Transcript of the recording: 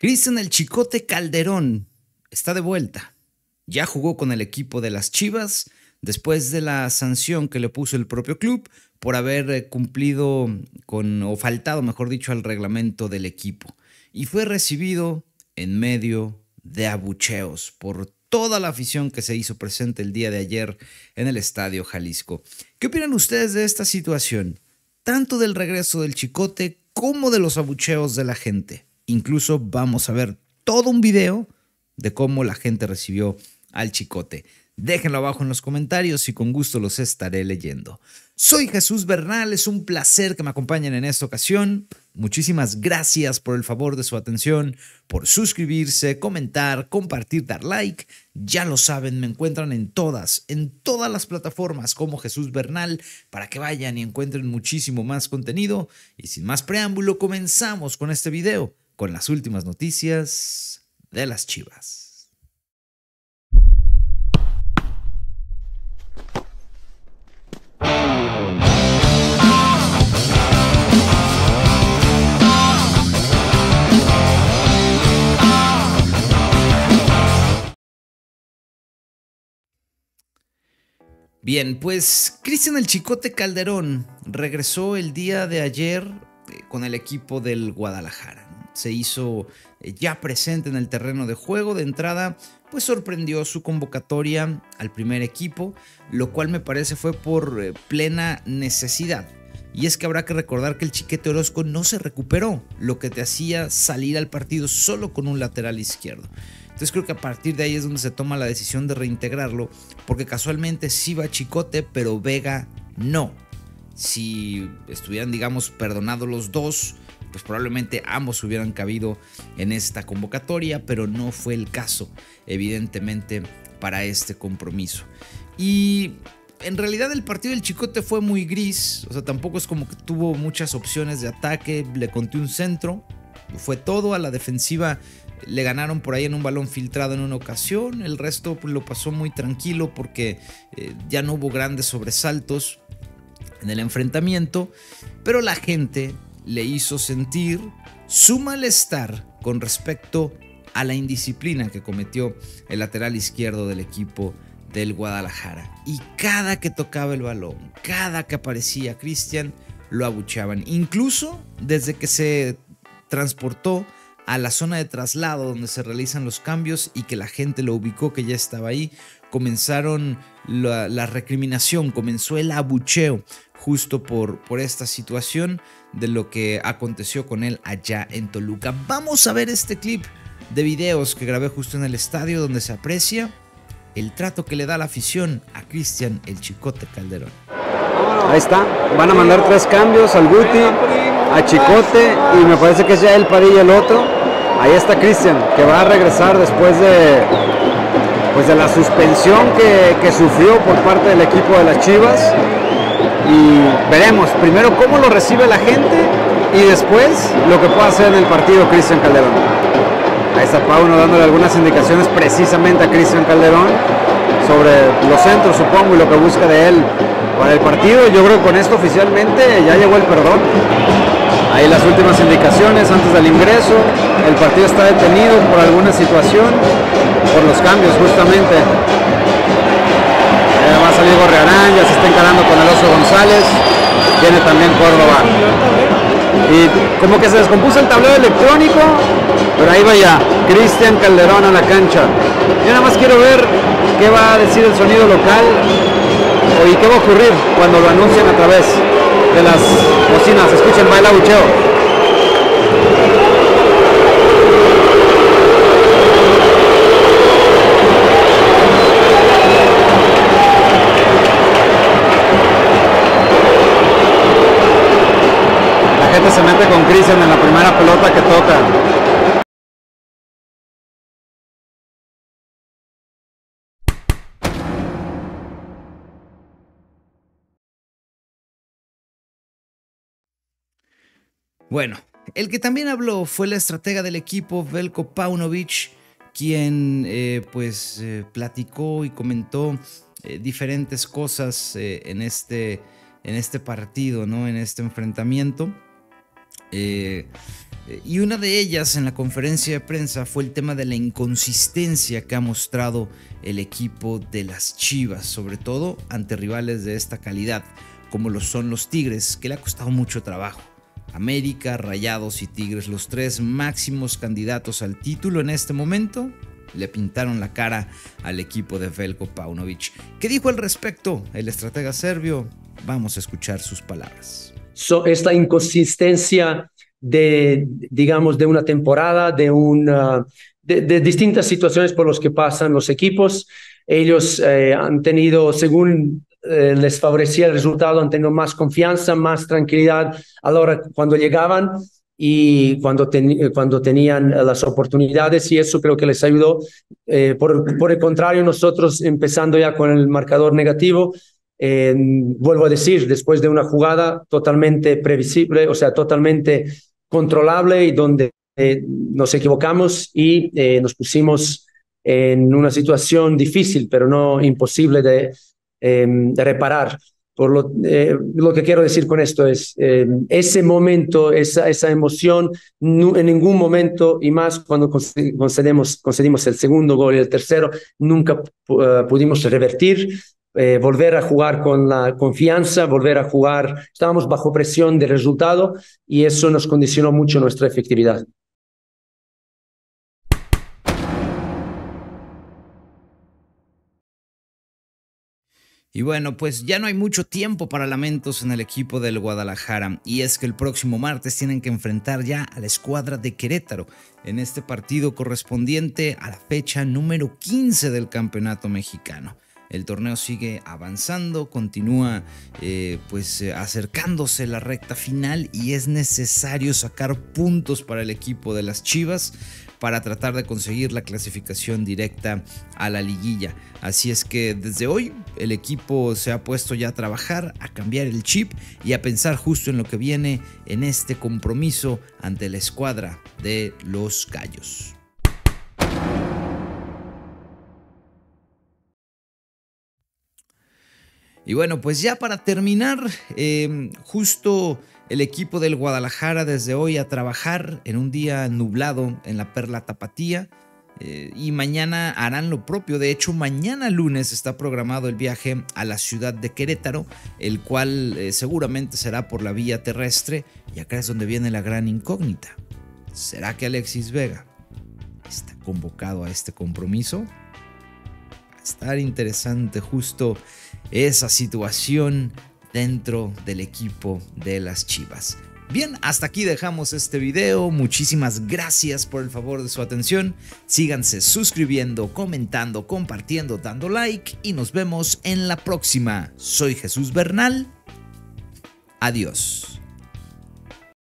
Cristian el Chicote Calderón está de vuelta. Ya jugó con el equipo de las Chivas después de la sanción que le puso el propio club por haber eh, cumplido con, o faltado, mejor dicho, al reglamento del equipo. Y fue recibido en medio de abucheos por toda la afición que se hizo presente el día de ayer en el Estadio Jalisco. ¿Qué opinan ustedes de esta situación? Tanto del regreso del Chicote como de los abucheos de la gente. Incluso vamos a ver todo un video de cómo la gente recibió al chicote. Déjenlo abajo en los comentarios y con gusto los estaré leyendo. Soy Jesús Bernal, es un placer que me acompañen en esta ocasión. Muchísimas gracias por el favor de su atención, por suscribirse, comentar, compartir, dar like. Ya lo saben, me encuentran en todas, en todas las plataformas como Jesús Bernal para que vayan y encuentren muchísimo más contenido. Y sin más preámbulo, comenzamos con este video con las últimas noticias de las Chivas. Bien, pues Cristian el Chicote Calderón regresó el día de ayer eh, con el equipo del Guadalajara se hizo eh, ya presente en el terreno de juego. De entrada, pues sorprendió su convocatoria al primer equipo, lo cual me parece fue por eh, plena necesidad. Y es que habrá que recordar que el Chiquete Orozco no se recuperó, lo que te hacía salir al partido solo con un lateral izquierdo. Entonces creo que a partir de ahí es donde se toma la decisión de reintegrarlo, porque casualmente sí va Chicote, pero Vega no. Si estuvieran, digamos, perdonados los dos, pues probablemente ambos hubieran cabido en esta convocatoria, pero no fue el caso, evidentemente, para este compromiso. Y en realidad el partido del Chicote fue muy gris, o sea, tampoco es como que tuvo muchas opciones de ataque, le conté un centro, fue todo a la defensiva. Le ganaron por ahí en un balón filtrado en una ocasión. El resto lo pasó muy tranquilo porque eh, ya no hubo grandes sobresaltos en el enfrentamiento. Pero la gente le hizo sentir su malestar con respecto a la indisciplina que cometió el lateral izquierdo del equipo del Guadalajara. Y cada que tocaba el balón, cada que aparecía Cristian, lo abucheaban. Incluso desde que se transportó a la zona de traslado donde se realizan los cambios y que la gente lo ubicó que ya estaba ahí, comenzaron la, recriminación, comenzó el abucheo justo por, por esta situación de lo que aconteció con él allá en Toluca. Vamos a ver este clip de videos que grabé justo en el estadio donde se aprecia el trato que le da la afición a Cristian el Chicote Calderón. Ahí está, van a mandar tres cambios al Guti, a Chicote y me parece que es ya el Padilla el otro. Ahí está Cristian, que va a regresar después de, pues de la suspensión que, que sufrió por parte del equipo de las Chivas y veremos primero cómo lo recibe la gente y después lo que pueda hacer en el partido Cristian Calderón. Ahí está Pauno dándole algunas indicaciones precisamente a Cristian Calderón sobre los centros, supongo, y lo que busca de él para el partido. Yo creo que con esto oficialmente ya llegó el perdón. Ahí las últimas indicaciones antes del ingreso. El partido está detenido por alguna situación, por los cambios justamente va a salir Gorrearán, ya se está encarando con el oso González, viene también Córdoba. Y como que se descompuso el tablero electrónico, pero ahí va ya, Cristian Calderón a la cancha. Yo nada más quiero ver qué va a decir el sonido local y qué va a ocurrir cuando lo anuncien a través de las bocinas. Escuchen, va el abucheo. se mete con Cristian en la primera pelota que toca. Bueno, el que también habló fue la estratega del equipo Velko Paunovic, quien eh, pues eh, platicó y comentó eh, diferentes cosas en, este, en este partido, ¿no? en este enfrentamiento. Y una de ellas en la conferencia de prensa fue el tema de la inconsistencia que ha mostrado el equipo de las Chivas, sobre todo ante rivales de esta calidad, como lo son los Tigres, que le ha costado mucho trabajo. América, Rayados y Tigres, los tres máximos candidatos al título en este momento, le pintaron la cara al equipo de Velko Paunovic. ¿Qué dijo al respecto el estratega serbio? Vamos a escuchar sus palabras. esta inconsistencia de, digamos, de una temporada, de, una, de, distintas situaciones por las que pasan los equipos. Ellos eh, han tenido, según eh, les favorecía el resultado, han tenido más confianza, más tranquilidad a la cuando llegaban y cuando, cuando tenían las oportunidades y eso creo que les ayudó. Eh, por, por el contrario, nosotros empezando ya con el marcador negativo, vuelvo a decir, después de una jugada totalmente previsible, o sea, totalmente controlable y donde eh, nos equivocamos y eh, nos pusimos en una situación difícil, pero no imposible de, em, reparar. Por lo, eh, lo, que quiero decir con esto es, em, ese momento, esa, esa emoción, en ningún momento, y más cuando concedemos, concedimos el segundo gol y el tercero, nunca pudimos revertir. Eh, volver a jugar con la confianza, volver a jugar, estábamos bajo presión de resultado y eso nos condicionó mucho nuestra efectividad. Y bueno, pues ya no hay mucho tiempo para lamentos en el equipo del Guadalajara. Y es que el próximo martes tienen que enfrentar ya a la escuadra de Querétaro en este partido correspondiente a la fecha número 15 del Campeonato Mexicano. El torneo sigue avanzando, continúa eh, pues eh, acercándose la recta final y es necesario sacar puntos para el equipo de las Chivas para tratar de conseguir la clasificación directa a la liguilla. Así es que desde hoy el equipo se ha puesto ya a trabajar, a cambiar el chip y a pensar justo en lo que viene en este compromiso ante la escuadra de los Gallos. Y bueno, pues ya para terminar, em, justo el equipo del Guadalajara desde hoy a trabajar en un día nublado en la Perla Tapatía. Eh, y mañana harán lo propio. De hecho, mañana lunes está programado el viaje a la ciudad de Querétaro, el cual eh, seguramente será por la vía terrestre. Y acá es donde viene la gran incógnita. ¿Será que Alexis Vega está convocado a este compromiso? Va a estar interesante justo esa situación dentro del equipo de las Chivas. Bien, hasta aquí dejamos este video. Muchísimas gracias por el favor de su atención. Síganse suscribiendo, comentando, compartiendo, dando like y nos vemos en la próxima. Soy Jesús Bernal. Adiós.